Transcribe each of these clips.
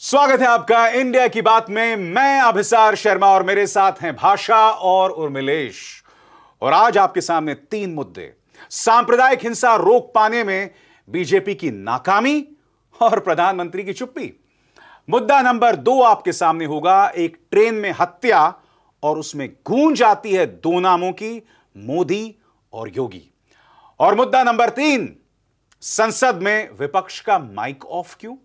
स्वागत है आपका इंडिया की बात में। मैं अभिसार शर्मा और मेरे साथ हैं भाषा और उर्मिलेश। और आज आपके सामने तीन मुद्दे। सांप्रदायिक हिंसा रोक पाने में बीजेपी की नाकामी और प्रधानमंत्री की चुप्पी। मुद्दा नंबर दो आपके सामने होगा, एक ट्रेन में हत्या और उसमें गूंज आती है दो नामों की, मोदी और योगी। और मुद्दा नंबर तीन, संसद में विपक्ष का माइक ऑफ़ क्यों?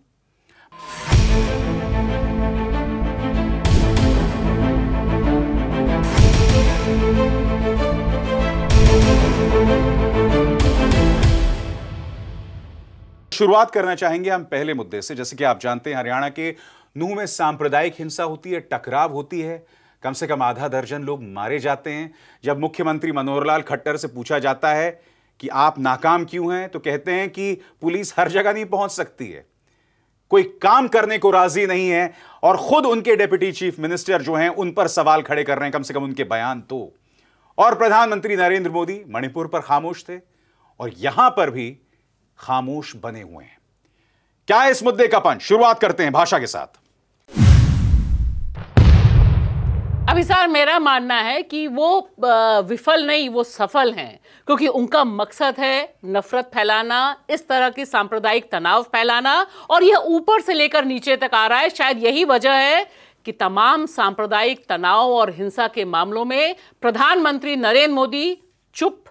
शुरुआत करना चाहेंगे हम पहले मुद्दे से। जैसे कि आप जानते हैं, हरियाणा के नूह में सांप्रदायिक हिंसा होती है, टकराव होती है। कम से कम आधा दर्जन लोग मारे जाते हैं। जब मुख्यमंत्री मनोहर लाल खट्टर से पूछा जाता है कि आप नाकाम क्यों हैं तो कहते हैं कि पुलिस हर जगह नहीं पहुँच सकती है। कोई काम करने को राज़ी नहीं है और खुद उनके डेप्यूटी चीफ मिनिस्टर जो हैं, उन पर सवाल खड़े कर रहे हैं, कम से कम उनके बयान तो। और प्रधानमंत्री नरेंद्र मोदी मणिपुर पर खामोश थे और यहाँ पर भी खामोश बने हुए हैं। क्या है इस मुद्दे का पंच? शुरुआत करते हैं भाषा के साथ। अभी सर, मेरा मानना है कि वो विफल नहीं, वो सफल हैं, क्योंकि उनका मकसद है नफरत फैलाना, इस तरह की सांप्रदायिक तनाव फैलाना, और यह ऊपर से लेकर नीचे तक आ रहा है। शायद यही वजह है कि तमाम सांप्रदायिक तनाव और हिंसा के मामलों में प्रधानमंत्री नरेंद्र मोदी चुप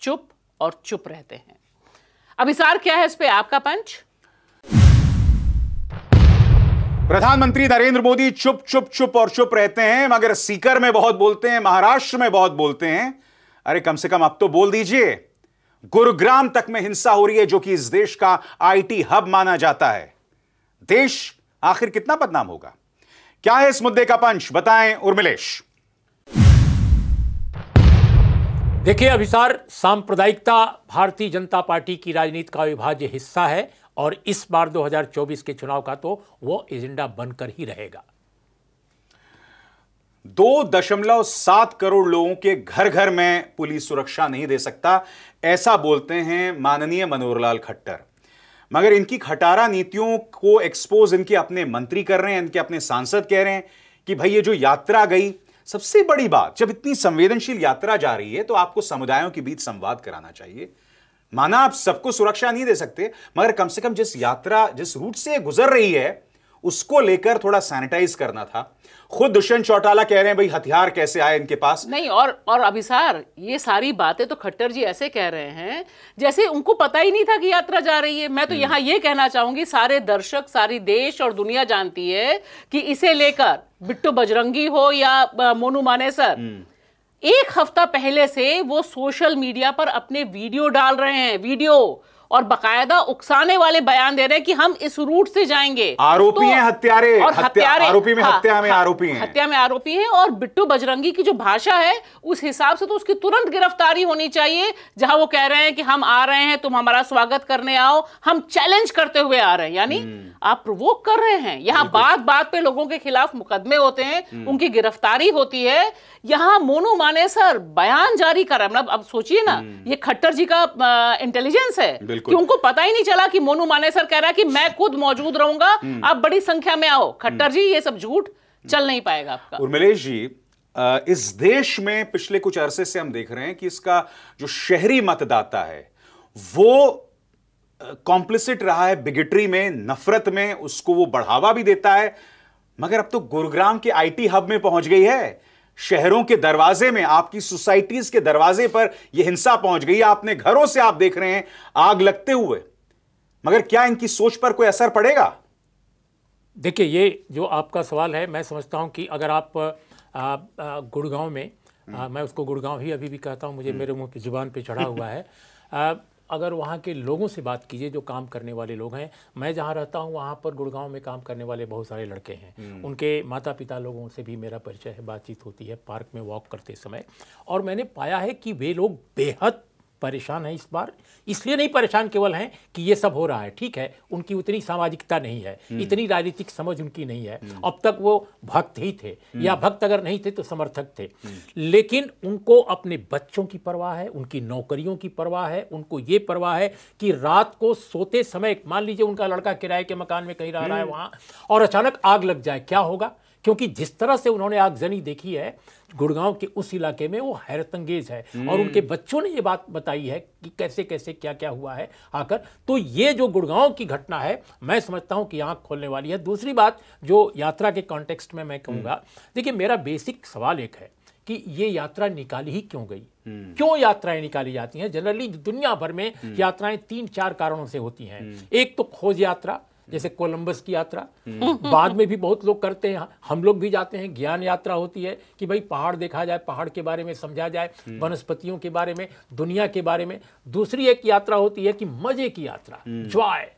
चुप और चुप रहते हैं। अभिसार क्या है इस पे आपका पंच? प्रधानमंत्री नरेंद्र मोदी चुप चुप चुप और चुप रहते हैं, मगर सीकर में बहुत बोलते हैं, महाराष्ट्र में बहुत बोलते हैं। अरे, कम से कम अब तो बोल दीजिए। गुरुग्राम तक में हिंसा हो रही है, जो कि इस देश का आईटी हब माना जाता है। देश आखिर कितना बदनाम होगा? क्या है इस मुद्दे का पंच? बताएँ उर्मिलेश। देखिए, अभिसार, सांप्रदायिकता भारतीय जनता पार्टी की राजनीति का अविभाज्य हिस्सा है। और इस बार 2024 के चुनाव का तो वो एजेंडा बनकर ही रहेगा। दो दशमलव सात करोड़ लोगों के घर घर में पुलिस सुरक्षा नहीं दे सकता, ऐसा बोलते हैं माननीय मनोहरलाल खट्टर। मगर इनकी खटारा नीतियों को एक्सपोज इनके अपने मंत्री कर रहे हैं, इनके अपने सांसद कह रहे हैं कि भाई ये जो यात्रा गई, सबसे बड़ी बात, जब इतनी संवेदनशील यात्रा जा रही है तो आपको समुदायों के बीच संवाद कराना चाहिए। माना आप सबको सुरक्षा नहीं दे सकते मगर कम से कम जिस यात्रा जिस रूट से गुजर रही है उसको लेकर थोड़ा सैनिटाइज करना था खुद दुष्यंत चौटाला कह रहे हैं भाई हथियार कैसे आए इनके पास नहीं और और अभिसार ये सारी बातें तो खट्टर जी ऐसे कह रहे हैं जैसे उनको पता ही नहीं था कि यात्रा जा रही है मैं तो हम्म। यहाँ ये कहना चाहूँगी सारे दर्शक सारी देश और दुनिया जानती है कि इसे लेकर बिट्टू बजरंगी हो या मोनू मानेसर हम्म। एक हफ़्ता पहले से वो सोशल मीडिया पर अपने वीडियो डाल रहे हैं वीडियो। और बकायदा उकसाने वाले बयान दे रहे हैं कि हम इस रूट से जाएँगे। आरोपी तो, हैं हत्यारे। और हत्यारे आरोपी में हाँ, हत्या में हाँ, आरोपी हैं। हत्या में आरोपी हैं और बिट्टू बजरंगी की जो भाषा है उस हिसाब से तो उसकी तुरंत गिरफ्तारी होनी चाहिए जहाँ वो कह रहे हैं कि हम आ रहे हैं तुम हमारा स्वागत करने आओ हम चैलेंज करते हुए आ रहे हैं। यानी हम्म। आप प्रोवोक कर रहे हैं। यहाँ बात बात पे लोगों के खिलाफ मुकदमे होते हैं हम्म। उनकी गिरफ्तारी होती है। यहाँ मोनू माने सर बयान जारी कर रहा है। मतलब अब सोचिए ना हम्म। ये खट्टर जी का इंटेलिजेंस है। कि उनको पता ही नहीं चला कि मोनू माने सर कह रहा है कि मैं खुद मौजूद रहूँगा हम्म। आप बड़ी संख्या में आओ। खट्टर हम्म। जी ये सब झूठ चल नहीं पाएगा आपका। उर्मिलेश जी इस देश में पिछले कुछ अरसे से हम देख रहे हैं कि इसका जो शहरी मतदाता है वो कॉम्प्लिसिट रहा है बिगेटरी में नफरत में उसको वो बढ़ावा भी देता है मगर अब तो गुरुग्राम के आईटी हब में पहुँच गई है। शहरों के दरवाजे में आपकी सोसाइटीज के दरवाजे पर यह हिंसा पहुँच गई। आपने घरों से आप देख रहे हैं आग लगते हुए। मगर क्या इनकी सोच पर कोई असर पड़ेगा? देखिए ये जो आपका सवाल है मैं समझता हूँ कि अगर आप गुड़गांव में आ, मैं उसको गुड़गांव ही अभी भी कहता हूँ मुझे हम्म। मेरे मुँह पे ज़ुबान पे चढ़ा हुआ है। आ, अगर वहाँ के लोगों से बात कीजिए जो काम करने वाले लोग हैं मैं जहाँ रहता हूँ वहाँ पर गुड़गांव में काम करने वाले बहुत सारे लड़के हैं हम्म। उनके माता पिता लोगों से भी मेरा परिचय है बातचीत होती है पार्क में वॉक करते समय और मैंने पाया है कि वे लोग बेहद परेशान हैं इस बार। इसलिए नहीं परेशान केवल हैं कि ये सब हो रहा है ठीक है? उनकी उतनी सामाजिकता नहीं है इतनी राजनीतिक समझ उनकी नहीं है। अब तक वो भक्त ही थे या भक्त अगर नहीं थे तो समर्थक थे। लेकिन उनको अपने बच्चों की परवाह है उनकी नौकरियों की परवाह है उनको ये परवाह है कि रात को सोते समय मान लीजिए उनका लड़का किराए के मकान में कहीं रह रहा है वहाँ और अचानक आग लग जाए क्या होगा? क्योंकि जिस तरह से उन्होंने आगजनी देखी है गुड़गांव के उस इलाके में वो हैरत अंगेज है। और उनके बच्चों ने ये बात बताई है कि कैसे कैसे क्या क्या हुआ है आकर। तो ये जो गुड़गांव की घटना है मैं समझता हूँ कि आँख खोलने वाली है। दूसरी बात जो यात्रा के कॉन्टेक्स्ट में मैं कहूँगा देखिए मेरा बेसिक सवाल एक है कि ये यात्रा निकाली ही क्यों गई? क्यों यात्राएँ निकाली जाती हैं? जनरली दुनिया भर में यात्राएँ तीन चार कारणों से होती हैं। एक तो खोज यात्रा जैसे कोलंबस की यात्रा। बाद में भी बहुत लोग करते हैं। हम लोग भी जाते हैं। ज्ञान यात्रा होती है कि भाई पहाड़ देखा जाए पहाड़ के बारे में समझा जाए वनस्पतियों के बारे में दुनिया के बारे में। दूसरी एक यात्रा होती है कि मज़े की यात्रा जॉय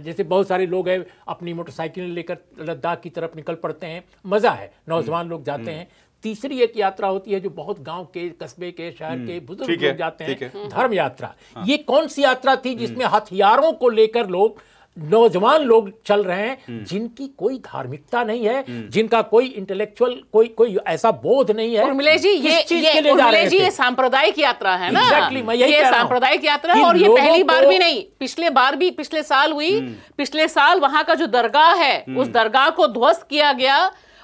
जैसे बहुत सारे लोग हैं अपनी मोटरसाइकिल लेकर लद्दाख की तरफ़ निकल पड़ते हैं। मज़ा है। नौजवान लोग जाते हैं। तीसरी एक यात्रा होती है जो बहुत गाँव के कस्बे के शहर के बुज़ुर्ग लोग जाते ठीक हैं। धर्म यात्रा। ये कौन सी यात्रा थी जिसमें हथियारों को लेकर लोग नौजवान लोग चल रहे हैं जिनकी कोई धार्मिकता नहीं है जिनका कोई इंटेलेक्चुअल कोई कोई ऐसा बोध नहीं है। उर्मिले जी ये ये के लिए जा रहे जी ये सांप्रदायिक यात्रा है ना। Exactly, मैं यही ये कह रहा हूँ। सांप्रदायिक यात्रा है और ये पहली बार भी नहीं पिछले बार भी पिछले साल हुई पिछले साल वहाँ का जो दरगाह है उस दरगाह को ध्वस्त किया गया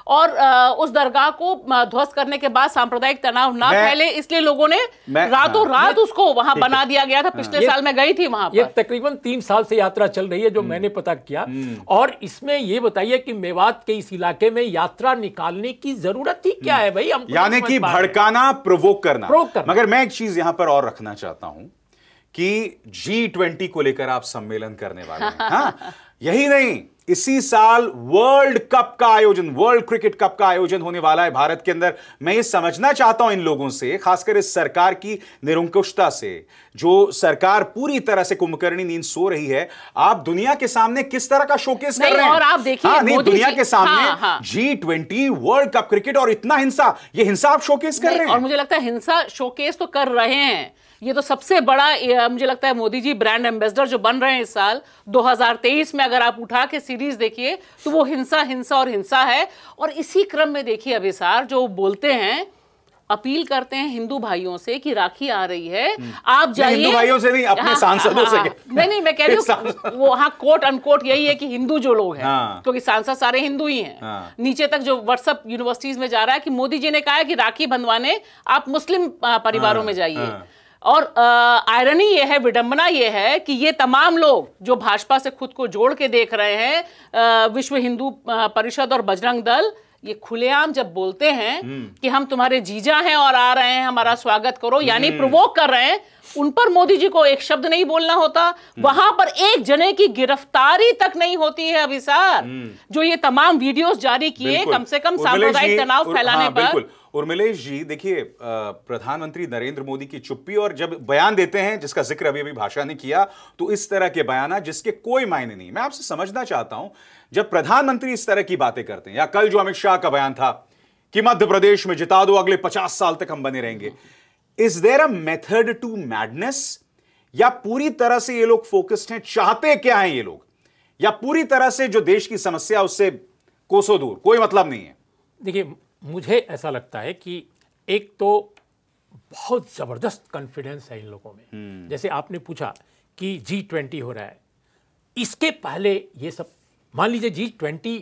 और उस दरगाह को ध्वस्त करने के बाद सांप्रदायिक तनाव ना फैले इसलिए लोगों ने रातों हाँ। रात उसको वहाँ बना दिया गया था पिछले साल मैं गई थी वहाँ ये तकरीबन तीन साल से यात्रा चल रही है जो मैंने पता किया। और इसमें ये बताइए कि मेवात के इस इलाके में यात्रा निकालने की ज़रूरत ही क्या है भाई? हम तो यानी कि हैं। भड़काना प्रोवोक करना। Provoke करना। मगर मैं एक चीज़ यहाँ पर और रखना चाहता हूँ कि जी ट्वेंटी को लेकर आप सम्मेलन करने वाले हैं। हाँ यही नहीं। इसी साल वर्ल्ड कप का आयोजन वर्ल्ड क्रिकेट कप का आयोजन होने वाला है भारत के अंदर। मैं ये समझना चाहता हूँ इन लोगों से खासकर इस सरकार की निरंकुशता से जो सरकार पूरी तरह से कुंभकर्णी नींद सो रही है। आप दुनिया के सामने किस तरह का शोकेस कर रहे हैं? और आप देखिए, हाँ, नहीं दुनिया के सामने हाँ, हाँ। G twenty world cup cricket और इतना हिंसा ये हिंसा आप शोकेस कर रहे हैं? और मुझे लगता है हिंसा शोकेस तो कर रहे हैं। ये तो सबसे बड़ा मुझे लगता है मोदी जी ब्रांड एम्बेसडर जो बन रहे हैं इस साल 2023 में अगर आप उठा के सीरीज़ देखिए तो वो हिंसा हिंसा और हिंसा है। और इसी क्रम में देखिए अभिसार जो बोलते हैं अपील करते हैं हिंदू भाइयों से कि राखी आ रही है। आप जाइए हिंदू भाइयों से नहीं, अपने हाँ, सांसदों से हाँ, नहीं नहीं मैं कह रही हूँ वो हाँ कोट अनकोट यही है कि हिंदू जो लोग हैं हाँ। क्योंकि सांसद सारे हिंदू ही हैं। हाँ। नीचे तक जो व्हाट्सएप यूनिवर्सिटीज में जा रहा है कि मोदी जी ने कहा है कि राखी बंधवाने आप मुस्लिम परिवारों हाँ, में जाइए। हाँ। और आयरनी ये है विडंबना ये है कि ये तमाम लोग जो भाजपा से खुद को जोड़ के देख रहे हैं विश्व हिंदू परिषद और बजरंग दल ये खुलेआम जब बोलते हैं कि हम तुम्हारे जीजा हैं और आ रहे हैं हमारा स्वागत करो यानी प्रवोक कर रहे हैं उन पर मोदी जी को एक शब्द नहीं बोलना होता। वहाँ पर एक जने की गिरफ्तारी तक नहीं होती है अभिसार जो ये तमाम वीडियोस जारी किए कम से कम सांप्रदायिक तनाव फैलाने हाँ, पर। उर्मिलेश जी, देखिए प्रधानमंत्री नरेंद्र मोदी की चुप्पी और जब बयान देते हैं, जिसका ज़िक्र अभी अभी भाषा ने किया तो इस तरह के बयान जिसके कोई मायने नहीं मैं आपसे समझना चाहता हूँ, जब प्रधानमंत्री इस तरह की बातें करते हैं, या कल जो अमित शाह का बयान था कि मध्य प्रदेश में जिता दो, अगले पचास साल तक हम बने रहेंगे is there a method to madness या पूरी तरह से ये लोग फोकस्ड हैं, चाहते क्या हैं ये लोग? या पूरी तरह से जो देश की समस्या, उससे कोसों दूर, कोई मतलब नहीं है? देखिए मुझे ऐसा लगता है कि एक तो बहुत ज़बरदस्त कॉन्फिडेंस है इन लोगों में। जैसे आपने पूछा कि जी ट्वेंटी हो रहा है। इसके पहले ये सब मान लीजिए जी ट्वेंटी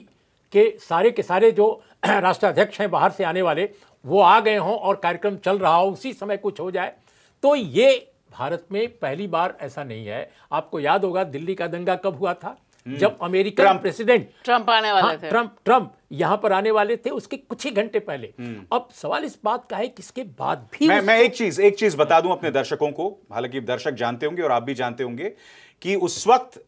के सारे के सारे जो राष्ट्राध्यक्ष हैं बाहर से आने वाले वो आ गए हों और कार्यक्रम चल रहा हो उसी समय कुछ हो जाए तो ये भारत में पहली बार ऐसा नहीं है। आपको याद होगा दिल्ली का दंगा कब हुआ था? जब अमेरिकन। प्रेसिडेंट ट्रंप आने वाले हाँ, थे। ट्रंप ट्रंप यहाँ पर आने वाले थे उसके कुछ ही घंटे पहले। अब सवाल इस बात का है कि इसके बाद भी मैं मैं एक चीज़ एक चीज़ बता दूँ अपने दर्शकों को। हालाँकि दर्शक जानते होंगे और आप भी जानते होंगे कि उस वक्त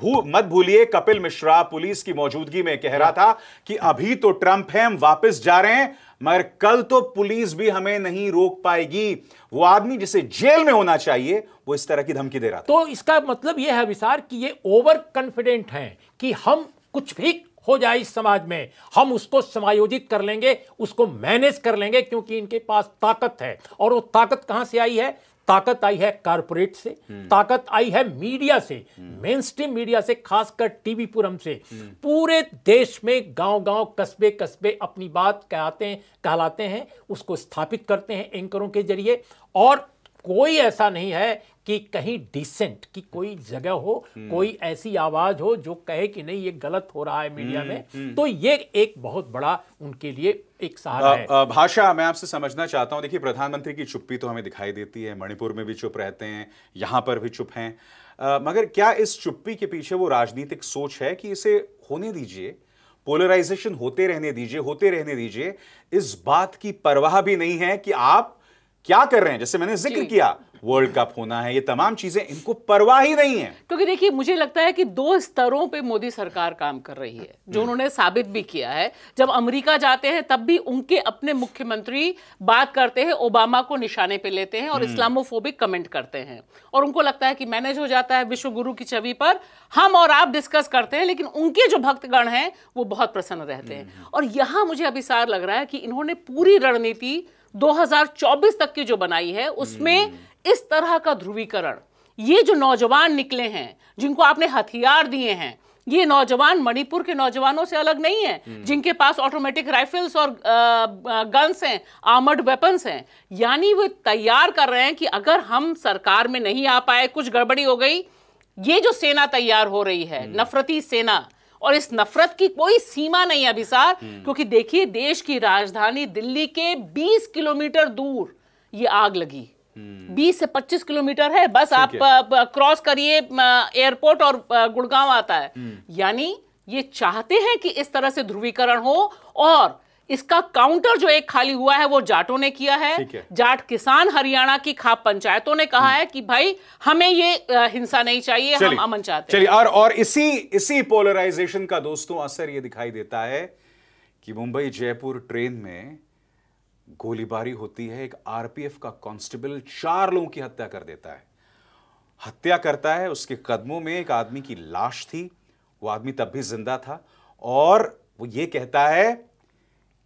भू मत भूलिए कपिल मिश्रा पुलिस की मौजूदगी में कह रहा था कि अभी तो ट्रंप है हम वापस जा रहे हैं। मगर कल तो पुलिस भी हमें नहीं रोक पाएगी। वो आदमी जिसे जेल में होना चाहिए, वो इस तरह की धमकी दे रहा तो इसका मतलब यह है विसार कि ये ओवर कॉन्फिडेंट हैं कि हम कुछ भी हो जाए इस समाज में, हम उसको समायोजित कर लेंगे, उसको मैनेज कर लेंगे क्योंकि इनके पास ताकत है। और वो ताकत कहाँ से आई है? ताकत आई है कारपोरेट से ताकत आई है मीडिया से मेन स्ट्रीम मीडिया से खासकर टीवी पुरम से। पूरे देश में गाँव गाँव कस्बे कस्बे अपनी बात कहते हैं कहलाते हैं उसको स्थापित करते हैं एंकरों के ज़रिए। और कोई ऐसा नहीं है कि कहीं डिसेंट की कोई जगह हो कोई ऐसी आवाज़ हो जो कहे कि नहीं ये गलत हो रहा है मीडिया में तो ये एक बहुत बड़ा उनके लिए एक सहारा है। भाषा मैं आपसे समझना चाहता हूँ देखिए प्रधानमंत्री की चुप्पी तो हमें दिखाई देती है मणिपुर में भी चुप रहते हैं यहाँ पर भी चुप हैं। मगर क्या इस चुप्पी के पीछे वो राजनीतिक सोच है कि इसे होने दीजिए पोलराइजेशन होते रहने दीजिए होते रहने दीजिए इस बात की परवाह भी नहीं है कि आप क्या कर रहे हैं जैसे मैंने ज़िक्र किया वर्ल्ड कप होना है ये तमाम चीज़ें इनको परवाह ही नहीं है। क्योंकि देखिए मुझे लगता है कि दो स्तरों पे मोदी सरकार काम कर रही है जो उन्होंने साबित भी किया है। जब अमेरिका जाते हैं तब भी उनके अपने मुख्यमंत्री बात करते हैं ओबामा को निशाने पे लेते हैं और इस्लामोफोबिक कमेंट करते हैं। और उनको लगता है कि मैनेज हो जाता है विश्व गुरु की छवि पर। हम और आप डिस्कस करते हैं लेकिन उनके जो भक्तगण हैं वो बहुत प्रसन्न रहते हैं। और यहाँ मुझे अभिसार लग रहा है कि इन्होंने पूरी रणनीति 2024 तक की जो बनाई है उसमें इस तरह का ध्रुवीकरण। ये जो नौजवान निकले हैं जिनको आपने हथियार दिए हैं ये नौजवान मणिपुर के नौजवानों से अलग नहीं है जिनके पास ऑटोमेटिक राइफल्स और गन्स हैं आर्मर्ड वेपन्स हैं। यानी वो तैयार कर रहे हैं कि अगर हम सरकार में नहीं आ पाए कुछ गड़बड़ी हो गई ये जो सेना तैयार हो रही है नफरती सेना और इस नफरत की कोई सीमा नहीं है अभिसार क्योंकि देखिए देश की राजधानी दिल्ली के 20 किलोमीटर दूर ये आग लगी। 20 से 25 किलोमीटर है बस आप क्रॉस करिए एयरपोर्ट और गुड़गांव आता है। यानी ये चाहते हैं कि इस तरह से ध्रुवीकरण हो और इसका काउंटर जो एक खाली हुआ है वो जाटों ने किया है। है। जाट किसान हरियाणा की खाप पंचायतों ने कहा है कि भाई हमें ये हिंसा नहीं चाहिए हम अमन चाहते चलिए और और इसी इसी पोलराइजेशन का दोस्तों असर ये दिखाई देता है कि मुंबई जयपुर ट्रेन में गोलीबारी होती है, एक आरपीएफ का कांस्टेबल चार लोगों की हत्या कर देता है। हत्या करता है, उसके कदमों में एक आदमी की लाश थी, वो आदमी तब भी ज़िंदा था और वो ये कहता है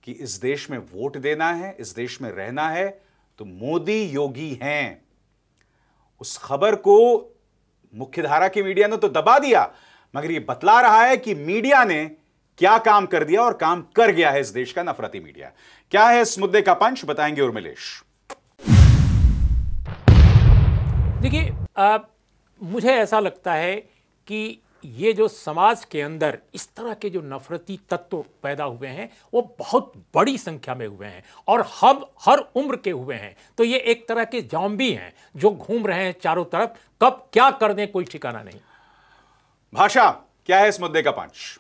कि इस देश में वोट देना है, इस देश में रहना है तो मोदी योगी हैं। उस खबर को मुख्यधारा की मीडिया ने तो दबा दिया, मगर ये बतला रहा है कि मीडिया ने क्या काम कर दिया और काम कर गया है इस देश का नफरती मीडिया। क्या है इस मुद्दे का पंच? बताएँगे उर्मिलेश। देखिए मुझे ऐसा लगता है कि ये जो समाज के अंदर इस तरह के जो नफरती तत्व पैदा हुए हैं वो बहुत बड़ी संख्या में हुए हैं और हम हर उम्र के हुए हैं। तो ये एक तरह के जॉम्बी हैं जो घूम रहे हैं चारों तरफ़। कब क्या कर दें कोई ठिकाना नहीं। भाषा क्या है इस मुद्दे का पंच?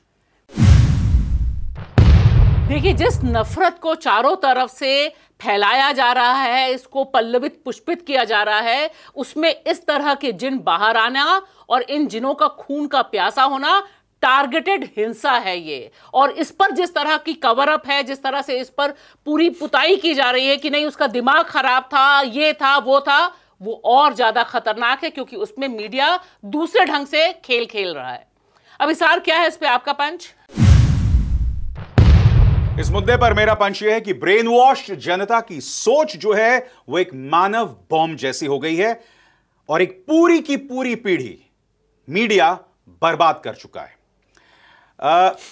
देखिए, जिस नफरत को चारों तरफ़ से फैलाया जा रहा है, इसको पल्लवित, पुष्पित किया जा रहा है, उसमें इस तरह के जिन बाहर आना और इन जिनों का खून का प्यासा होना टारगेटेड हिंसा है ये। और इस पर जिस तरह की कवर अप है, जिस तरह से इस पर पूरी पुताई की जा रही है कि नहीं, उसका दिमाग खराब था, ये था, वो था, वो और ज़्यादा खतरनाक है क्योंकि उसमें मीडिया दूसरे ढंग से खेल खेल रहा है। अब इसार क्या है इस पर आपका पंच? इस मुद्दे पर मेरा पंच यह है कि ब्रेन वॉश जनता की सोच जो है, वो एक मानव बॉम्ब जैसी हो गई है और एक पूरी की पूरी पीढ़ी मीडिया बर्बाद कर चुका है।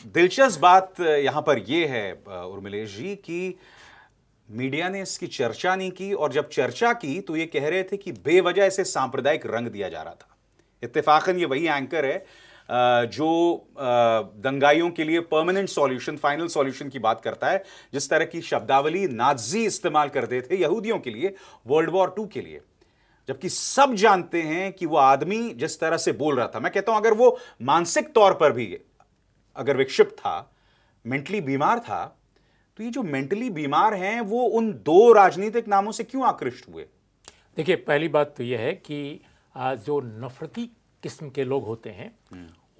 दिलचस्प बात यहाँ पर यह है उर्मिलेश जी, कि मीडिया ने इसकी चर्चा नहीं की और जब चर्चा की तो ये कह रहे थे कि बेवजह इसे सांप्रदायिक रंग दिया जा रहा था। इत्तेफाकन ये वही एंकर है जो दंगाइयों के लिए परमानेंट सॉल्यूशन फाइनल सॉल्यूशन की बात करता है, जिस तरह की शब्दावली नाजी इस्तेमाल करते थे यहूदियों के लिए वर्ल्ड वॉर टू के लिए। जबकि सब जानते हैं कि वो आदमी जिस तरह से बोल रहा था। मैं कहता हूँ, अगर वो मानसिक तौर पर भी, अगर विक्षिप्त था मेंटली बीमार था तो ये जो मेंटली बीमार हैं, वो उन दो राजनीतिक नामों से क्यों आकृष्ट हुए? देखिए, पहली बात तो यह है कि जो नफरती किस्म के लोग होते हैं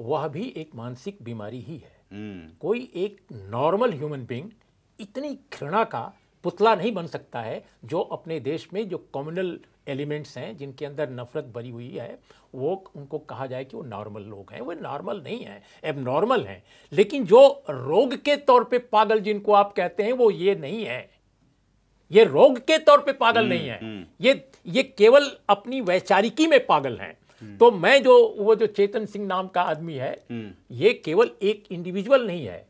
वह भी एक मानसिक बीमारी ही है। कोई एक नॉर्मल ह्यूमन बींग इतनी घृणा का पुतला नहीं बन सकता है जो अपने देश में जो कम्युनल एलिमेंट्स हैं जिनके अंदर नफरत भरी हुई है वो उनको कहा जाए कि वो नॉर्मल लोग हैं। वो नॉर्मल नहीं हैं एब नॉर्मल हैं। लेकिन जो रोग के तौर पे पागल जिनको आप कहते हैं वो ये नहीं है। ये रोग के तौर पे पागल नहीं है। ये ये केवल अपनी वैचारिकी में पागल हैं। तो मैं जो वो जो चेतन सिंह नाम का आदमी है ये केवल एक इंडिविजुअल नहीं है।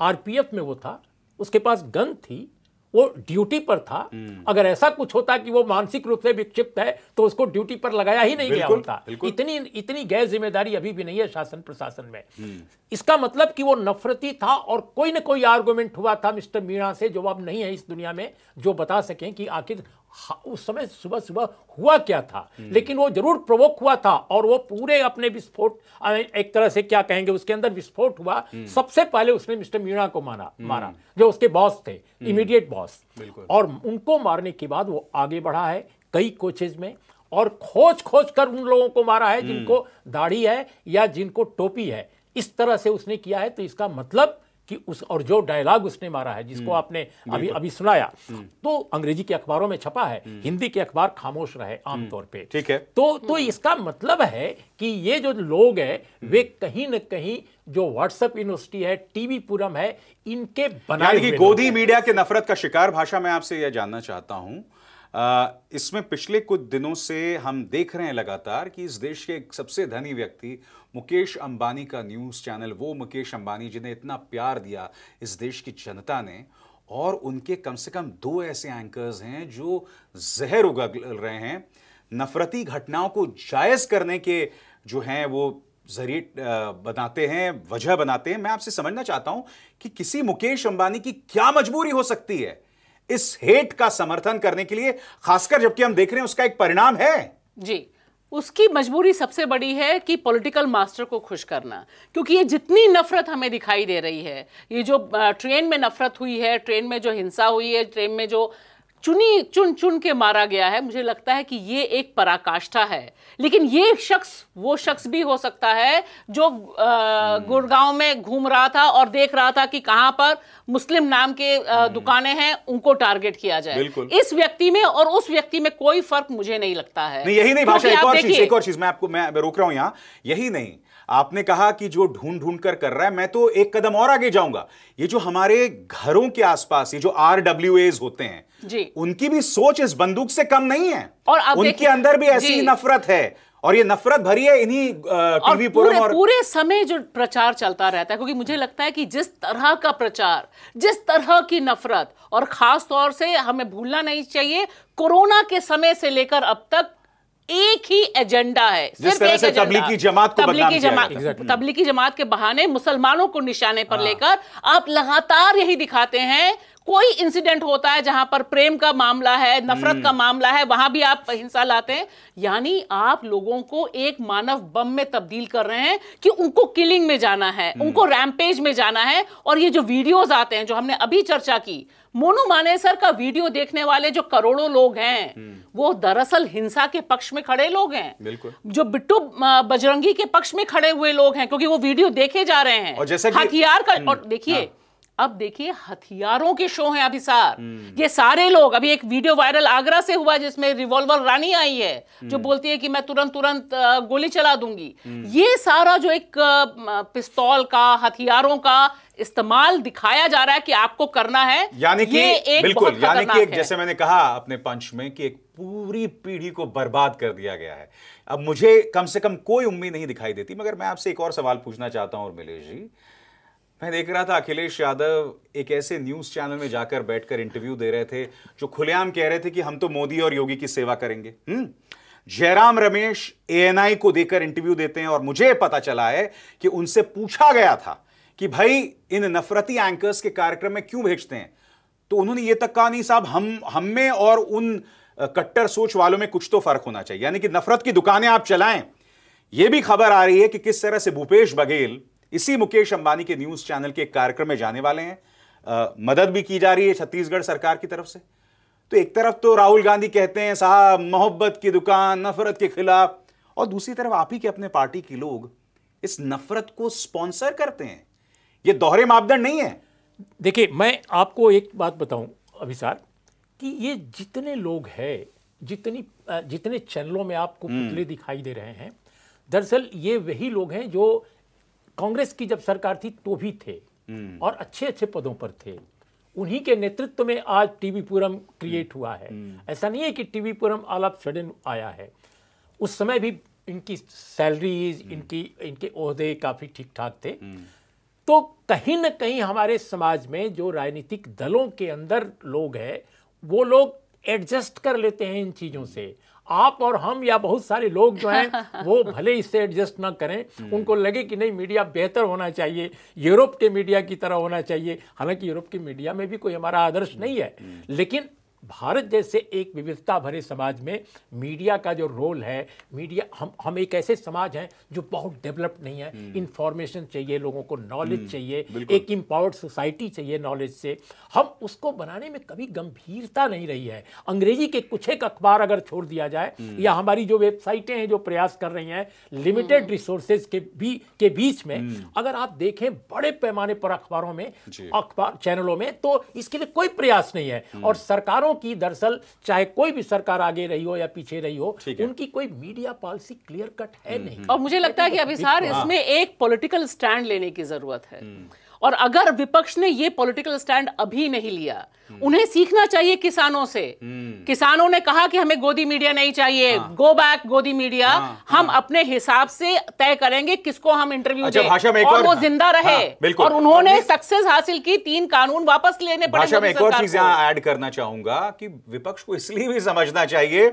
आरपीएफ में वो था उसके पास गन थी वो ड्यूटी पर था। अगर ऐसा कुछ होता कि वो मानसिक रूप से विक्षिप्त है तो उसको ड्यूटी पर लगाया ही नहीं गया होता। इतनी इतनी गैर ज़िम्मेदारी अभी भी नहीं है शासन प्रशासन में। इसका मतलब कि वो नफरती था और कोई ना कोई आर्गुमेंट हुआ था मिस्टर मीणा से जो अब नहीं है इस दुनिया में जो बता सकें कि आखिर उस समय सुबह सुबह हुआ क्या था? लेकिन वो ज़रूर प्रवोक हुआ था और वो पूरे अपने विस्फोट एक तरह से क्या कहेंगे उसके अंदर विस्फोट हुआ। सबसे पहले उसने मिस्टर मीणा को मारा मारा जो उसके बॉस थे इमीडिएट बॉस और उनको मारने के बाद वो आगे बढ़ा है कई कोचेज में और खोज खोज कर उन लोगों को मारा है जिनको दाढ़ी है या जिनको टोपी है। इस तरह से उसने किया है तो इसका मतलब कि उस और जो डायलॉग उसने मारा है जिसको आपने अभी अभी सुनाया तो अंग्रेज़ी के अखबारों में छपा है हिंदी के अखबार खामोश रहे आमतौर पे। ठीक है। तो तो इसका मतलब है कि ये जो लोग हैं वे कहीं न कहीं जो व्हाट्सएप यूनिवर्सिटी है टीवी पुरम है इनके बनाए कि गोदी मीडिया के नफरत का शिकार भाषा मैं आपसे यह जानना चाहता हूँ। इसमें पिछले कुछ दिनों से हम देख रहे हैं लगातार कि इस देश के एक सबसे धनी व्यक्ति मुकेश अंबानी का न्यूज़ चैनल, वो मुकेश अंबानी जिन्हें इतना प्यार दिया इस देश की जनता ने, और उनके कम से कम दो ऐसे एंकर्स हैं जो जहर उगल रहे हैं। नफरती घटनाओं को जायज़ करने के जो हैं, वो ज़रिए बनाते हैं, वजह बनाते हैं। मैं आपसे समझना चाहता हूँ कि किसी मुकेश अंबानी की क्या मजबूरी हो सकती है इस हेट का समर्थन करने के लिए, खासकर जबकि हम देख रहे हैं उसका एक परिणाम है। जी। उसकी मजबूरी सबसे बड़ी है कि पॉलिटिकल मास्टर को खुश करना, क्योंकि ये जितनी नफरत हमें दिखाई दे रही है, ये जो ट्रेन में नफरत हुई है ट्रेन में जो हिंसा हुई है ट्रेन में जो चुनी चुन चुन के मारा गया है। मुझे लगता है कि ये एक पराकाष्ठा है। लेकिन ये शख्स वो शख्स भी हो सकता है जो गुड़गांव में घूम रहा था और देख रहा था कि कहाँ पर मुस्लिम नाम के दुकानें हैं उनको टारगेट किया जाए। इस व्यक्ति में और उस व्यक्ति में कोई फ़र्क मुझे नहीं लगता है। नहीं यही नहीं भाषा एक और चीज़ एक और चीज़ मैं आपको मैं रोक रहा हूँ यहाँ। यही नहीं आपने कहा कि जो ढूंढ ढूंढ कर कर रहा है मैं तो एक कदम और आगे जाऊँगा। ये जो हमारे घरों के आसपास ये जो आर होते हैं जी। उनकी भी सोच इस बंदूक से कम नहीं है। और उनके अंदर भी ऐसी नफरत है। और ये नफरत भरी है इन्हीं टीवी पूरे और पूरे समय जो प्रचार चलता रहता है क्योंकि मुझे लगता है कि जिस तरह का प्रचार जिस तरह की नफरत और खास तौर से हमें भूलना नहीं चाहिए कोरोना के समय से लेकर अब तक एक ही एजेंडा है सिर्फ़ तरह एक से एजेंडा। तबलीगी जमात को तबलीगी जमात गया। तबलीगी जमात के बहाने मुसलमानों को निशाने पर लेकर आप लगातार यही दिखाते हैं कोई इंसिडेंट होता है जहाँ पर प्रेम का मामला है नफरत का मामला है वहाँ भी आप हिंसा लाते हैं। यानी आप लोगों को एक मानव बम में तब्दील कर रहे हैं कि उनको किलिंग में जाना है उनको रैम्पेज में जाना है। और ये जो वीडियोस आते हैं जो हमने अभी चर्चा की मोनू मानेसर का वीडियो देखने वाले जो करोड़ों लोग हैं वो दरअसल हिंसा के पक्ष में खड़े लोग हैं। जो बिट्टू बजरंगी के पक्ष में खड़े हुए लोग हैं क्योंकि वो वीडियो देखे जा रहे हैं। हथियार का और देखिए अब देखिए हथियारों के शो हैं अभिसार। ये सारे लोग अभी एक वीडियो वायरल आगरा से हुआ जिसमें रिवॉल्वर रानी आई है जो बोलती है कि मैं तुरंत तुरंत गोली चला दूँगी। ये सारा जो एक पिस्तौल का हथियारों का इस्तेमाल दिखाया जा रहा है कि आपको करना है। यानी कि एक बिल्कुल यानी कि एक जैसे मैंने कहा अपने पंच में कि एक पूरी पीढ़ी को बर्बाद कर दिया गया है। अब मुझे कम से कम कोई उम्मीद नहीं दिखाई देती मगर मैं आपसे एक और सवाल पूछना चाहता हूँ उर्मिलेश जी। मैं देख रहा था, अखिलेश यादव एक ऐसे न्यूज़ चैनल में जाकर बैठकर इंटरव्यू दे रहे थे, जो खुलेआम कह रहे थे कि हम तो मोदी और योगी की सेवा करेंगे। हम्म? जयराम रमेश एएनआई को देकर इंटरव्यू देते हैं और मुझे पता चला है कि उनसे पूछा गया था कि भाई, इन नफरती एंकर्स के कार्यक्रम में क्यों भेजते हैं? तो उन्होंने ये तक कहा, नहीं साहब, हम हम में और उन कट्टर सोच वालों में कुछ तो फ़र्क होना चाहिए। यानी कि नफरत की दुकानें आप चलाएँ। यह भी खबर आ रही है कि किस तरह से भूपेश बघेल इसी मुकेश अंबानी के न्यूज़ चैनल के एक कार्यक्रम में जाने वाले हैं। अ, मदद भी की जा रही है छत्तीसगढ़ सरकार की तरफ़ से। तो एक तरफ़ तो राहुल गांधी कहते हैं साहब मोहब्बत की दुकान नफरत के खिलाफ। और दूसरी तरफ़ आप ही के अपने पार्टी के लोग इस नफरत को स्पॉन्सर करते हैं। ये दोहरे मापदंड नहीं है। देखिए मैं आपको एक बात बताऊँ अभिसार कि ये जितने लोग हैं जितनी जितने चैनलों में आपको पुतले दिखाई दे रहे हैं दरअसल ये वही लोग हैं जो कांग्रेस की जब सरकार थी तो भी थे। और अच्छे अच्छे पदों पर थे। उन्हीं के नेतृत्व में आज टीवी पुरम क्रिएट हुआ है। ऐसा नहीं है कि टीवी पुरम ऑल ऑफ़ सडन आया है। उस समय भी इनकी सैलरीज इनकी इनके ओहदे काफ़ी ठीक ठाक थे तो कहीं ना कहीं हमारे समाज में जो राजनीतिक दलों के अंदर लोग हैं वो लोग एडजस्ट कर लेते हैं इन चीज़ों से। आप और हम या बहुत सारे लोग जो हैं वो भले इससे एडजस्ट ना करें उनको लगे कि नहीं मीडिया बेहतर होना चाहिए यूरोप के मीडिया की तरह होना चाहिए। हालाँकि यूरोप के मीडिया में भी कोई हमारा आदर्श नहीं है लेकिन भारत जैसे एक विविधता भरे समाज में मीडिया का जो रोल है मीडिया हम हम एक ऐसे समाज हैं जो बहुत डेवलप नहीं है। इंफॉर्मेशन चाहिए लोगों को नॉलेज चाहिए एक इम्पावर्ड सोसाइटी चाहिए नॉलेज से। हम उसको बनाने में कभी गंभीरता नहीं रही है। अंग्रेज़ी के कुछ एक अखबार अगर छोड़ दिया जाए या हमारी जो वेबसाइटें हैं जो प्रयास कर रही हैं लिमिटेड रिसोर्सेज के भी के बीच में अगर आप देखें बड़े पैमाने पर अखबारों में अखबार चैनलों में तो इसके लिए कोई प्रयास नहीं है। और सरकारों की दरअसल चाहे कोई भी सरकार आगे रही हो या पीछे रही हो उनकी कोई मीडिया पॉलिसी क्लियर कट है नहीं। और मुझे लगता है कि अभिसार इसमें एक पॉलिटिकल स्टैंड लेने की ज़रूरत है। और अगर विपक्ष ने ये पॉलिटिकल स्टैंड अभी नहीं लिया उन्हें सीखना चाहिए किसानों से। किसानों ने कहा कि हमें गोदी मीडिया नहीं चाहिए। गो बैक गोदी मीडिया हम अपने हिसाब से तय करेंगे किसको हम इंटरव्यू अच्छा, दें। और वो ज़िंदा रहे। हाँ। और उन्होंने सक्सेस हासिल की तीन कानून वापस लेने पड़े भाषा में एक और चीज़ यहाँ ऐड करना चाहूँगा कि विपक्ष को इसलिए भी समझना चाहिए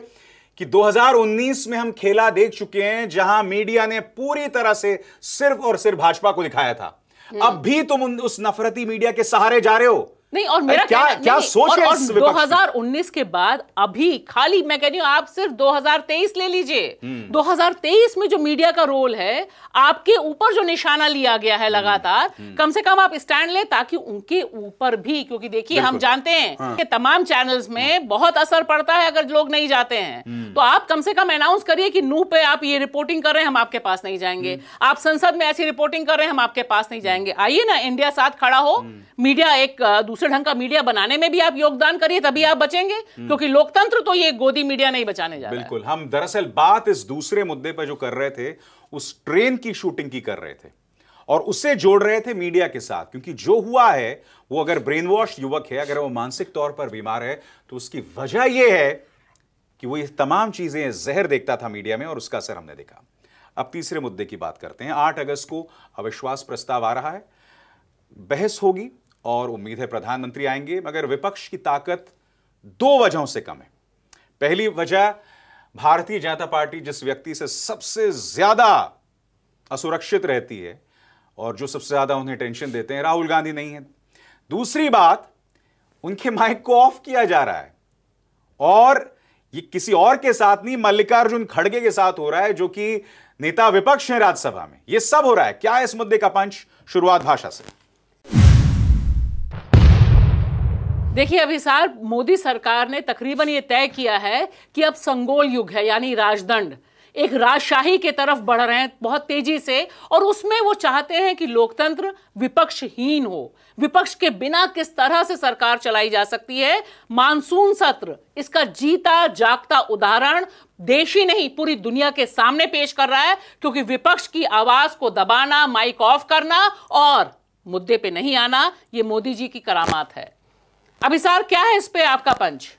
कि 2019 में हम खेला देख चुके हैं जहाँ मीडिया ने पूरी तरह से सिर्फ़ और सिर्फ़ भाजपा को दिखाया था। अब भी तुम उस नफरती मीडिया के सहारे जा रहे हो। नहीं और मेरा क्या क्या नहीं, सोच और, है और इस विपक्ष की? 2019 के बाद अभी खाली मैं कह रही हूँ आप सिर्फ़ 2023 ले लीजिए हम्म। 2023 में जो मीडिया का रोल है आपके ऊपर जो निशाना लिया गया है हम्म। लगातार कम से कम आप स्टैंड लें ताकि उनके ऊपर भी क्योंकि देखिए हम जानते हैं हाँ। कि तमाम चैनल्स में बहुत असर पड़ता है अगर लोग नहीं जाते हैं हम्म। तो आप कम से कम अनाउंस करिए कि नूह पे आप ये रिपोर्टिंग कर रहे हैं हम आपके पास नहीं जाएँगे हम्म। आप संसद में ऐसी रिपोर्टिंग कर रहे हैं हम आपके पास नहीं जाएँगे आइए ना इंडिया साथ खड़ा हो हम्म। मीडिया एक दूसरे ढंग का मीडिया बनाने में भी आप योगदान करिए तभी आप बचेंगे। क्योंकि लोकतंत्र तो ये गोदी मीडिया नहीं बचाने जा बिल्कुल हम दरअसल बात इस दूसरे मुद्दे पर जो कर रहे थे उस ट्रेन की शूटिंग की कर रहे थे। और उससे जोड़ रहे थे मीडिया के साथ क्योंकि जो हुआ है वो अगर ब्रेन वॉश युवक है अगर वो मानसिक तौर पर बीमार है तो उसकी वजह यह है कि वो ये तमाम चीज़ें जहर देखता था मीडिया में और उसका असर हमने देखा। अब तीसरे मुद्दे की बात करते हैं। आठ अगस्त को अविश्वास प्रस्ताव आ रहा है। बहस होगी और उम्मीद है प्रधानमंत्री आएँगे, मगर विपक्ष की ताकत दो वजहों से कम है। पहली वजह, भारतीय जनता पार्टी जिस व्यक्ति से सबसे ज़्यादा असुरक्षित रहती है और जो सबसे ज़्यादा उन्हें टेंशन देते हैं, राहुल गांधी नहीं है। दूसरी बात, उनके माइक को ऑफ़ किया जा रहा है और ये किसी और के साथ नहीं, मल्लिकार्जुन खड़गे के साथ हो रहा है, जो कि नेता विपक्ष है राज्यसभा में। ये सब हो रहा है। क्या इस मुद्दे का पंच? शुरुआत भाषा से। देखिए, अभी साल मोदी सरकार ने तकरीबन ये तय किया है कि अब संगोल युग है, यानी राजदंड। एक राजशाही के तरफ़ बढ़ रहे हैं बहुत तेज़ी से, और उसमें वो चाहते हैं कि लोकतंत्र विपक्षहीन हो। विपक्ष के बिना किस तरह से सरकार चलाई जा सकती है? मानसून सत्र, इसका जीता जागता उदाहरण देश ही नहीं, पूरी दुनिया के सामने पेश कर रहा है, क्योंकि विपक्ष की आवाज़ को दबाना, माइक ऑफ़ करना और मुद्दे पे नहीं आना, ये मोदी जी की करामात है। अभिसार, क्या है इस पे आपका पंच?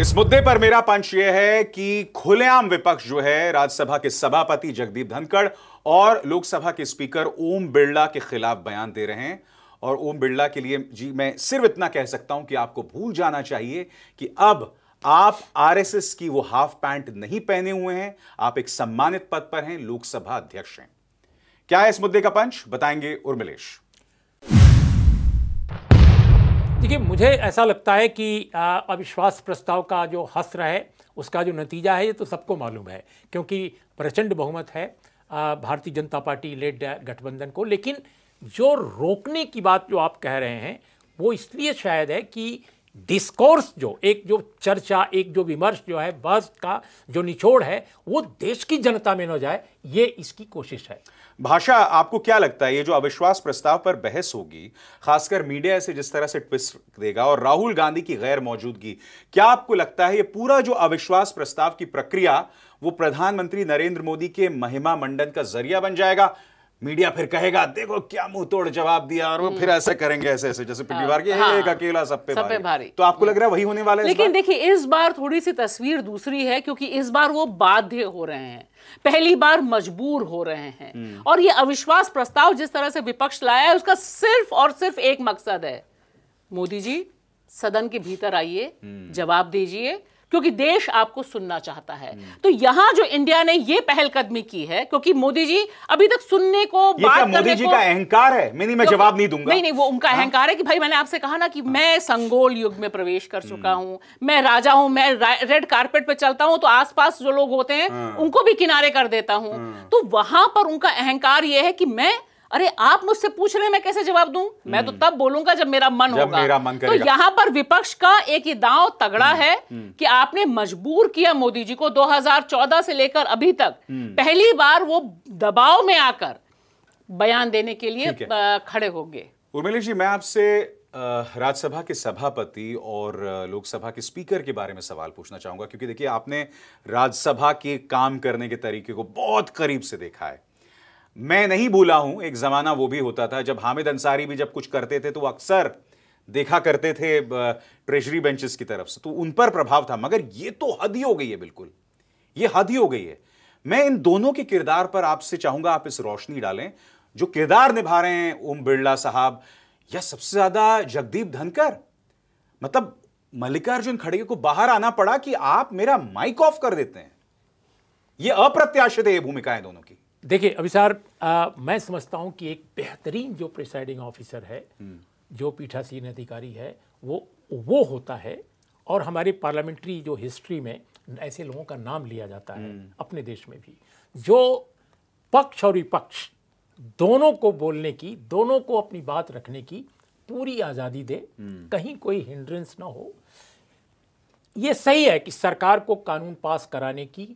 इस मुद्दे पर मेरा पंच यह है कि खुलेआम विपक्ष जो है, राज्यसभा के सभापति जगदीप धनखड़ और लोकसभा के स्पीकर ओम बिरला के खिलाफ बयान दे रहे हैं। और ओम बिरला के लिए, जी, मैं सिर्फ़ इतना कह सकता हूँ कि आपको भूल जाना चाहिए कि अब आप आरएसएस की वो हाफ़ पैंट नहीं पहने हुए हैं। आप एक सम्मानित पद पर हैं, लोकसभा अध्यक्ष हैं। क्या है इस मुद्दे का पंच? बताएँगे उर्मिलेश। देखिए, मुझे ऐसा लगता है कि अविश्वास प्रस्ताव का जो हस्र है, उसका जो नतीजा है, ये तो सबको मालूम है, क्योंकि प्रचंड बहुमत है भारतीय जनता पार्टी लेड गठबंधन को, लेकिन जो रोकने की बात जो आप कह रहे हैं, वो इसलिए शायद है कि डिस्कोर्स जो, एक जो चर्चा, एक जो विमर्श जो है बहस का जो निचोड़ है, वो देश की जनता में न जाए, ये इसकी कोशिश है। भाषा, आपको क्या लगता है? ये जो अविश्वास प्रस्ताव पर बहस होगी, खासकर मीडिया इसे जिस तरह से ट्विस्ट देगा और राहुल गांधी की गैर मौजूदगी, क्या आपको लगता है ये पूरा जो अविश्वास प्रस्ताव की प्रक्रिया, वो प्रधानमंत्री नरेंद्र मोदी के महिमा मंडन का ज़रिया बन जाएगा? मीडिया फिर कहेगा देखो क्या मुँह तोड़ जवाब दिया और वो फिर ऐसे करेंगे ऐसे ऐसे जैसे पिछली बार की हाँ। एक अकेला सब पे सब पे भारी भारी। तो आपको लग रहा है वही होने वाला है लेकिन? देखिए इस बार थोड़ी सी तस्वीर दूसरी है क्योंकि इस बार वो बाध्य हो रहे हैं पहली बार मजबूर हो रहे हैं हम्म। और ये अविश्वास प्रस्ताव जिस तरह से विपक्ष लाया है उसका सिर्फ़ और सिर्फ़ एक मकसद है मोदी जी सदन के भीतर आइए हम्म। जवाब दीजिए क्योंकि देश आपको सुनना चाहता है। तो यहाँ जो इंडिया ने ये पहलकदमी की है क्योंकि मोदी जी अभी तक सुनने को बात मोदी जी को का अहंकार है मैं नहीं मैं जवाब नहीं दूँगा हाँ। नहीं नहीं वो उनका अहंकार है कि भाई मैंने आपसे कहा ना कि मैं संगोल युग में प्रवेश कर चुका हम्म। हूँ मैं राजा हूँ मैं रेड कारपेट पे चलता हूँ तो आसपास जो लोग होते हैं हाँ। उनको भी किनारे कर देता हूँ तो वहाँ पर उनका अहंकार ये है कि मैं अरे आप मुझसे पूछ रहे हैं मैं कैसे जवाब दूँ मैं तो तब बोलूँगा जब मेरा मन हम्म। जब होगा मेरा मन तो। यहाँ पर विपक्ष का एक ये दांव तगड़ा हम्म, है कि आपने मजबूर किया मोदी जी को 2014 से लेकर अभी तक हम्म। पहली बार वो दबाव में आकर बयान देने के लिए है। खड़े हो गए उर्मिला जी मैं आपसे राज्यसभा के सभापति और लोकसभा के स्पीकर के बारे में सवाल पूछना चाहूँगा क्योंकि देखिए आपने राज्यसभा के काम करने के तरीके को बहुत करीब से देखा है मैं नहीं भूला हूँ, एक जमाना वो भी होता था, जब हामिद अंसारी भी जब कुछ करते थे तो अक्सर देखा करते थे ट्रेजरी बेंचेस की तरफ़ से। तो उन पर प्रभाव था, मगर ये तो हद ही हो गई है, बिल्कुल। ये हद ही हो गई है। मैं इन दोनों के किरदार पर आपसे चाहूँगा, आप इस रोशनी डालें, जो किरदार निभा रहे हैं, ओम बिरला साहब, या सबसे ज़्यादा जगदीप धनकर मतलब मल्लिकार्जुन खड़गे को बाहर आना पड़ा कि आप मेरा माइक ऑफ़ कर देते हैं। ये अप्रत्याशित है ये भूमिकाएँ दोनों की। देखिए अभिसार मैं समझता हूँ कि एक बेहतरीन जो प्रिसाइडिंग ऑफिसर है जो पीठासीन अधिकारी है वो वो होता है और हमारे पार्लियामेंट्री जो हिस्ट्री में ऐसे लोगों का नाम लिया जाता है अपने देश में भी। जो पक्ष और विपक्ष दोनों को बोलने की दोनों को अपनी बात रखने की पूरी आज़ादी दे कहीं कोई हिंड्रेंस ना हो। ये सही है कि सरकार को कानून पास कराने की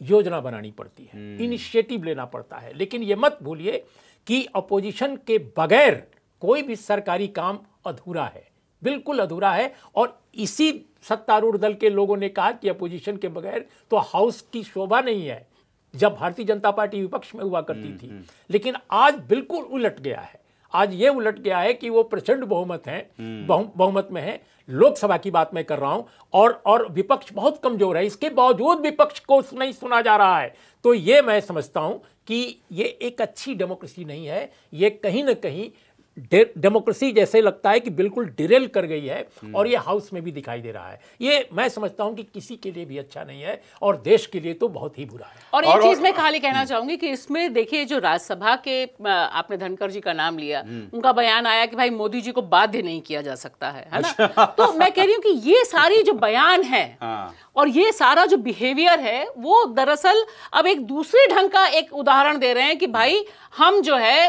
योजना बनानी पड़ती है इनिशिएटिव लेना पड़ता है। लेकिन ये मत भूलिए कि अपोजिशन के बगैर कोई भी सरकारी काम अधूरा है बिल्कुल अधूरा है। और इसी सत्तारूढ़ दल के लोगों ने कहा कि अपोजिशन के बगैर तो हाउस की शोभा नहीं है जब भारतीय जनता पार्टी विपक्ष में हुआ करती थी। लेकिन आज बिल्कुल उलट गया है। आज ये उलट गया है कि वो प्रचंड बहुमत है बहुमत में है। लोकसभा की बात मैं कर रहा हूँ और और विपक्ष बहुत कमज़ोर है। इसके बावजूद विपक्ष को नहीं सुना जा रहा है। तो ये मैं समझता हूँ कि ये एक अच्छी डेमोक्रेसी नहीं है। ये कहीं ना कहीं डेमोक्रेसी जैसे लगता है कि बिल्कुल डिरेल कर गई है और ये हाउस में भी दिखाई दे रहा है ये मैं समझता हूँ कि किसी के लिए भी अच्छा नहीं है और देश के लिए तो बहुत ही बुरा है और और- एक चीज़ मैं खाली कहना चाहूँगी कि इसमें देखिए जो राज्यसभा के आपने धनकर जी का नाम लिया हम्म। उनका बयान आया कि भाई मोदी जी को बाध्य नहीं किया जा सकता है है अच्छा। ना तो मैं कह रही हूँ कि ये सारी जो बयान है हाँ। और ये सारा जो बिहेवियर है वो दरअसल अब एक दूसरे ढंग का एक उदाहरण दे रहे हैं कि भाई हम जो है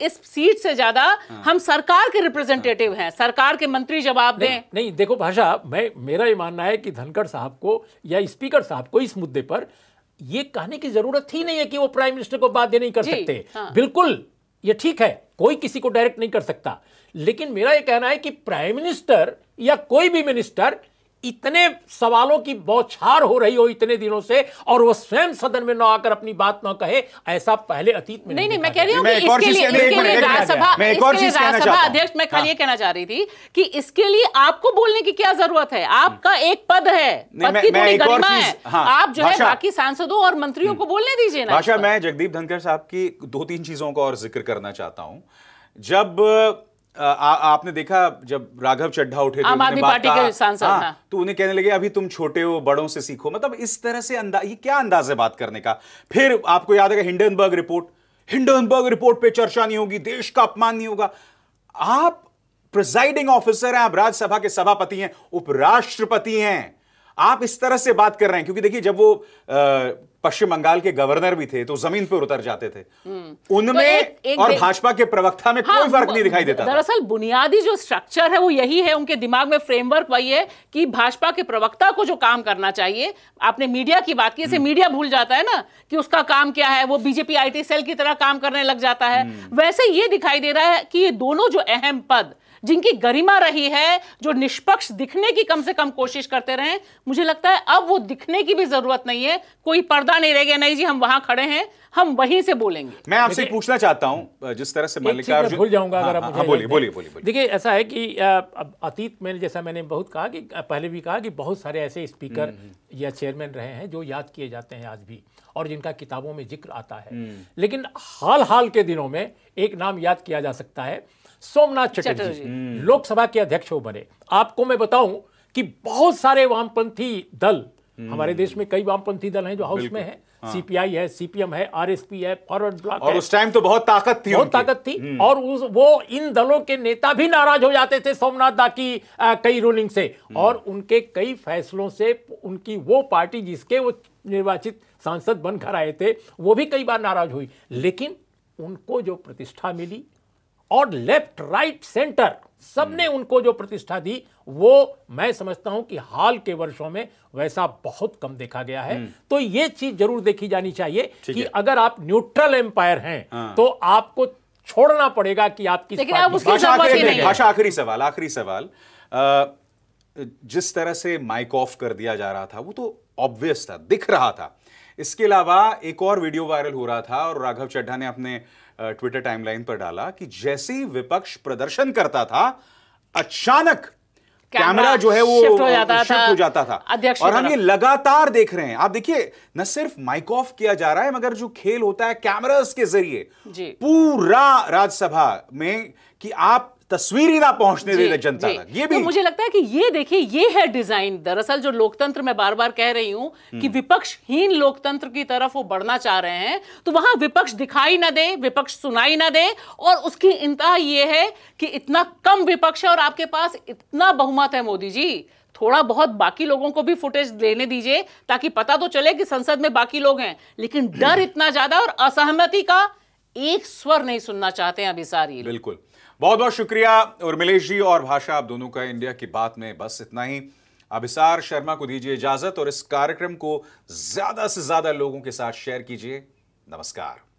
इस सीट से ज़्यादा हाँ। हम सरकार के रिप्रेजेंटेटिव हैं सरकार के मंत्री जवाब दें नहीं, नहीं देखो भाषा मैं मेरा ये मानना है कि धनखड़ साहब को या स्पीकर साहब को इस मुद्दे पर ये कहने की ज़रूरत ही नहीं है कि वो प्राइम मिनिस्टर को बाध्य नहीं कर सकते हाँ। बिल्कुल ये ठीक है कोई किसी को डायरेक्ट नहीं कर सकता लेकिन मेरा ये कहना है कि प्राइम मिनिस्टर या कोई भी मिनिस्टर इतने सवालों की बौछार हो रही हो इतने दिनों से और वो स्वयं सदन में न आकर अपनी बात न कहे ऐसा पहले अतीत में नहीं नहीं नहीं मैं कह रही हूँ मैं कि एक और इसके लिए इसके लिए राज्यसभा मैं एक और इसके लिए चीज़ कहना राज्यसभा अध्यक्ष मैं खाली हाँ। कहना चाह रही थी कि इसके लिए आपको बोलने की क्या ज़रूरत है? आपका एक पद है। पद की थोड़ी गरिमा है। हाँ, आप जो है बाकी सांसदों और मंत्रियों को बोलने दीजिए ना। भाषा मैं जगदीप धनखड़ साहब की दो तीन चीज़ों का और ज़िक्र करना चाहता हूँ। जब आ, आपने देखा जब राघव चड्ढा उठे आम आदमी पार्टी के सांसद, हाँ। तो उन्हें कहने लगे अभी तुम छोटे हो बड़ों से सीखो। मतलब इस तरह से अंदाज ये क्या अंदाज है बात करने का? फिर आपको याद है हिंडनबर्ग रिपोर्ट? हिंडनबर्ग रिपोर्ट पे चर्चा नहीं होगी देश का अपमान नहीं होगा। आप प्रिजाइडिंग ऑफिसर हैं आप राज्यसभा के सभापति हैं उपराष्ट्रपति हैं। आप इस तरह से बात कर रहे हैं क्योंकि देखिए जब वो पश्चिम बंगाल के गवर्नर भी थे तो ज़मीन पर उतर जाते थे उनमें तो और भाजपा के प्रवक्ता में हाँ, कोई फ़र्क नहीं दिखाई देता दरअसल बुनियादी जो स्ट्रक्चर है वो यही है उनके दिमाग में फ्रेमवर्क वही है कि भाजपा के प्रवक्ता को जो काम करना चाहिए आपने मीडिया की बात की हम्म। ऐसे मीडिया भूल जाता है ना कि उसका काम क्या है वो बीजेपी आईटी सेल की तरह काम करने लग जाता है हम्म। वैसे ये दिखाई दे रहा है कि ये दोनों जो अहम पद जिनकी गरिमा रही है जो निष्पक्ष दिखने की कम से कम कोशिश करते रहे मुझे लगता है अब वो दिखने की भी ज़रूरत नहीं है। कोई पर्दा नहीं रह गया। नहीं जी हम वहाँ खड़े हैं हम वहीं से बोलेंगे। मैं आपसे पूछना चाहता हूँ जिस तरह से मल्लिकार्जुन भूल जाऊँगा अगर हाँ, आप हाँ, मुझे हाँ, बोलिए बोलिए बोलिए देखिए ऐसा है कि अब अतीत में जैसा मैंने बहुत कहा कि पहले भी कहा कि बहुत सारे ऐसे स्पीकर हम्म, हम्म। या चेयरमैन रहे हैं जो याद किए जाते हैं आज भी और जिनका किताबों में ज़िक्र आता है। हम्म। लेकिन हाल हाल के दिनों में एक नाम याद किया जा सकता है सोमनाथ चटर्जी। लोकसभा के अध्यक्ष हो बने। आपको मैं बताऊँ कि बहुत सारे वामपंथी दल हमारे देश में कई वामपंथी दल हैं जो हाउस में हैं। हाँ। सीपीआई है सीपीएम है आरएसपी है फॉरवर्ड ब्लॉक और उस टाइम तो बहुत ताकत थी बहुत ताकत थी। हम्म। और उस वो इन दलों के नेता भी नाराज़ हो जाते थे सोमनाथ दा की आ, कई रूलिंग से। हम्म। और उनके कई फैसलों से उनकी वो पार्टी जिसके वो निर्वाचित सांसद बनकर आए थे वो भी कई बार नाराज़ हुई। लेकिन उनको जो प्रतिष्ठा मिली और लेफ़्ट राइट सेंटर सबने हम्म। उनको जो प्रतिष्ठा दी वो मैं समझता हूँ कि हाल के वर्षों में वैसा बहुत कम देखा गया है हम्म। तो ये चीज़ ज़रूर देखी जानी चाहिए कि अगर आप न्यूट्रल एम्पायर हैं हाँ। तो आपको छोड़ना पड़ेगा कि आपकी भाषा आखिरी सवाल आखिरी सवाल जिस तरह से माइक ऑफ़ कर दिया जा रहा था वो तो ऑब्वियस था दिख रहा था इसके अलावा एक और वीडियो वायरल हो रहा था और राघव चड्ढा ने अपने ट्विटर टाइमलाइन पर डाला कि जैसे ही विपक्ष प्रदर्शन करता था अचानक कैमरा जो है वो शिफ्ट हो जाता था, हो जाता था। अध्यक्ष और हम ये लगातार देख रहे हैं। आप देखिए न सिर्फ़ माइक ऑफ़ किया जा रहा है मगर जो खेल होता है कैमरास के ज़रिए। पूरा राज्यसभा में कि आप तस्वीर ही ना पहुँचने दे जनता तक। ये भी तो मुझे लगता है कि ये देखिए ये है डिज़ाइन दरअसल जो लोकतंत्र मैं बार बार कह रही हूँ कि हम्म। विपक्षहीन लोकतंत्र की तरफ़ वो बढ़ना चाह रहे हैं तो वहाँ विपक्ष दिखाई ना दे विपक्ष सुनाई ना दे और उसकी इंतहा ये है कि इतना कम विपक्ष है और आपके पास इतना बहुमत है मोदी जी। थोड़ा बहुत बाकी लोगों को भी फुटेज लेने दीजिए ताकि पता तो चले कि संसद में बाकी लोग हैं। लेकिन डर इतना ज़्यादा और असहमति का एक स्वर नहीं सुनना चाहते हैं अभी सारी। बिल्कुल। बहुत बहुत शुक्रिया, उर्मिलेश जी और भाषा, आप दोनों का इंडिया की बात में बस इतना ही। अभिसार शर्मा को दीजिए इजाज़त और इस कार्यक्रम को ज़्यादा से ज़्यादा लोगों के साथ शेयर कीजिए। नमस्कार।